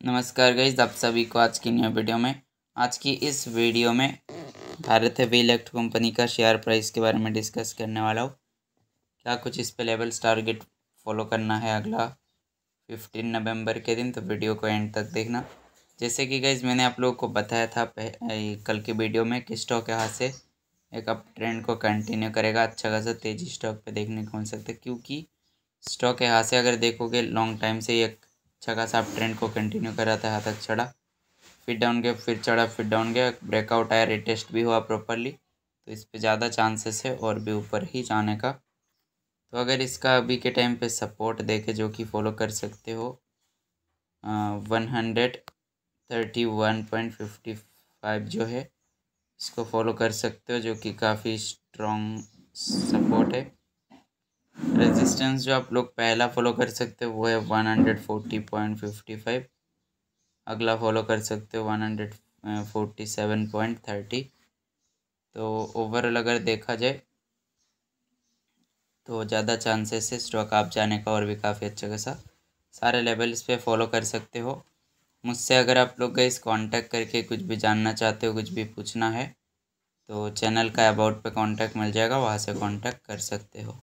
नमस्कार गईज आप सभी को आज की न्यू वीडियो में, आज की इस वीडियो में भारत हेवी इलेक्ट कंपनी का शेयर प्राइस के बारे में डिस्कस करने वाला हूँ। क्या कुछ इस पे लेवल्स टारगेट फॉलो करना है अगला फिफ्टीन नवंबर के दिन तो वीडियो को एंड तक देखना। जैसे कि गईज मैंने आप लोगों को बताया था कल की वीडियो में कि स्टॉक यहाँ से एक अप ट्रेंड को कंटिन्यू करेगा अच्छा खासा तेज़ी स्टॉक पर देखने को मिल सकता है, क्योंकि स्टॉक यहाँ से अगर देखोगे लॉन्ग टाइम से एक अच्छा खासा आप ट्रेंड को कंटिन्यू कर रहा था यहाँ तक चढ़ा। फिर डाउन गया, फिर चढ़ा, फिर डाउन गया। ब्रेकआउट आया रिटेस्ट भी हुआ प्रॉपरली तो इस पर ज़्यादा चांसेस है और भी ऊपर ही जाने का। तो अगर इसका अभी के टाइम पे सपोर्ट देखे जो कि फॉलो कर सकते हो one hundred thirty one point fifty five जो है, इसको फॉलो कर सकते हो, जो कि काफ़ी स्ट्रॉन्ग सपोर्ट है। रेजिस्टेंस जो आप लोग पहला फॉलो कर सकते हो, वो है one hundred forty point fifty five अगला फॉलो कर सकते हो one hundred forty seven point thirty तो ओवरऑल अगर देखा जाए तो ज़्यादा चांसेस है स्टॉक आप जाने का और भी काफ़ी अच्छा खासा सारे लेवल्स पे फॉलो कर सकते हो। मुझसे अगर आप लोग इस कांटेक्ट करके कुछ भी जानना चाहते हो, कुछ भी पूछना है तो चैनल का अबाउट पे कांटेक्ट मिल जाएगा, वहाँ से कांटेक्ट कर सकते हो।